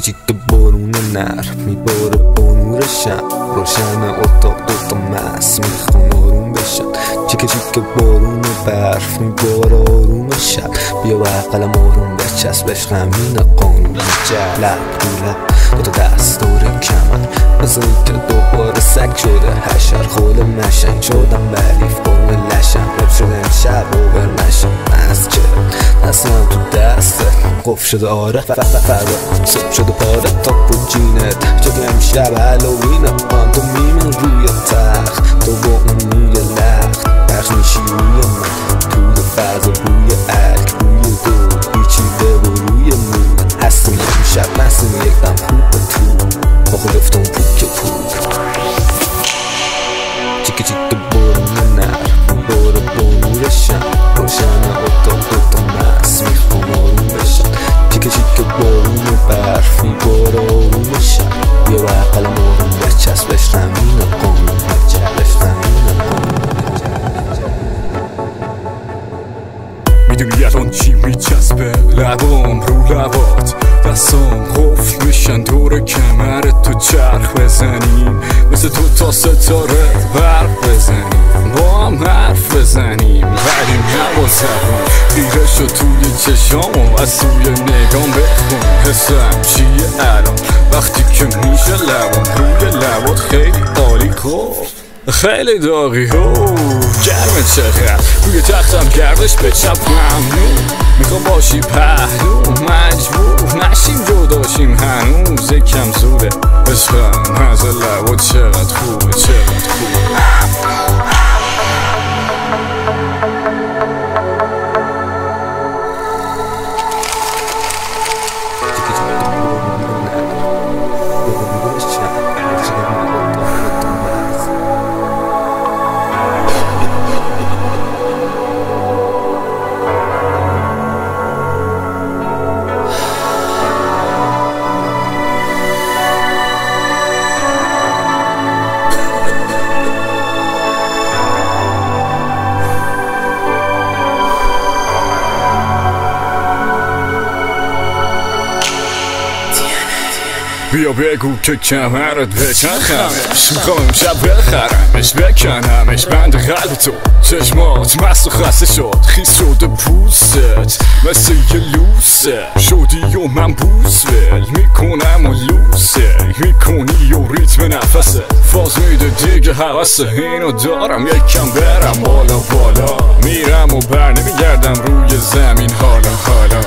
چیک بارون نر میباره با نور شب. روشن اتاق دوتا مس می‌خوان آروم بشن چیک چیک بارون برف میباره آروم شب. بیا و قلم آروم بچسب غمین قانون جلب دولب دوتا دست دور کمر. مثل که دوباره سگ شده. حشر خود مشنگ شدم ولی فرم لشم رب شده شب اوبر نشم از که دستم تو قف شده آره فردا سب شده پاره تا پو جینت جدی امشب هلوینه می‌دونی الان چی میچسبه؟ لبام رو لبات دستام قفل میشن. دور کمرت تو چرخ بزنیم. مثل تو تا ستاره برق بزنیم. با هم حرف بزنیم. ولی نبا زبون خیره شد توی و از توی نگام بخون. حسم چیه الان؟ وقتی که میشه لبام خیلی داغی هو گرم چقدر روی تختم گردش به چپ ممنون می‌خوام باشی پهلو مجبور نشیم جداشیم هنوز یکم زوده بیا بگو که کمرت بچخمش می‌خوام امشب بخرمش بکنمش بند قلب تو چشمات مست و خسته شد خیس شده پوستت مثل یه لوسه شدی و من بوس ول می‌کنم و لوسه می‌کنی و ریتم نفسه فاز میده دیگه حوثه اینو دارم یکم برم بالا بالا میرم و بر نمیگردم روی زمین حالا حالا